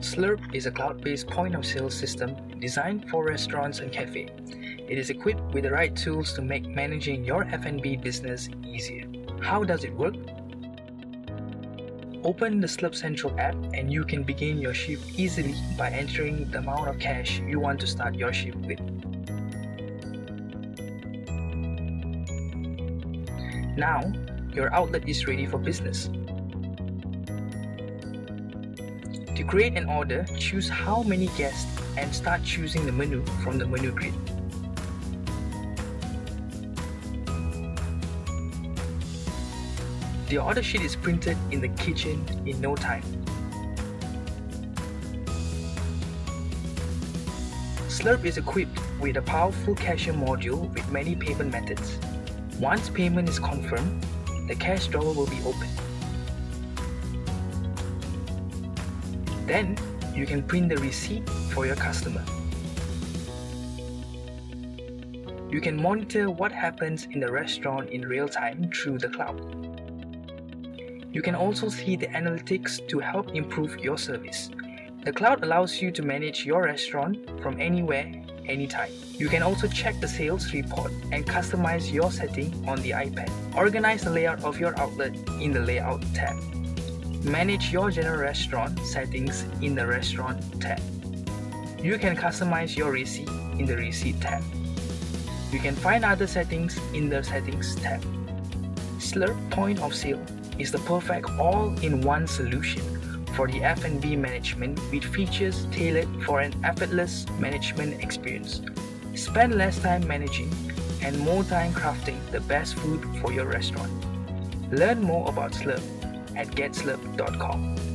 Slurp is a cloud-based point-of-sale system designed for restaurants and cafes. It is equipped with the right tools to make managing your F&B business easier. How does it work? Open the Slurp Central app and you can begin your shift easily by entering the amount of cash you want to start your shift with. Now, your outlet is ready for business. To create an order, choose how many guests and start choosing the menu from the menu grid. The order sheet is printed in the kitchen in no time. Slurp is equipped with a powerful cashier module with many payment methods. Once payment is confirmed, the cash drawer will be opened. Then, you can print the receipt for your customer. You can monitor what happens in the restaurant in real time through the cloud. You can also see the analytics to help improve your service. The cloud allows you to manage your restaurant from anywhere, anytime. You can also check the sales report and customize your setting on the iPad. Organize the layout of your outlet in the Layout tab. Manage your general restaurant settings in the Restaurant tab. You can customize your receipt in the Receipt tab. You can find other settings in the Settings tab. Slurp Point of Sale is the perfect all-in-one solution for the F&B management with features tailored for an effortless management experience. Spend less time managing and more time crafting the best food for your restaurant. Learn more about Slurp at getslurp.com.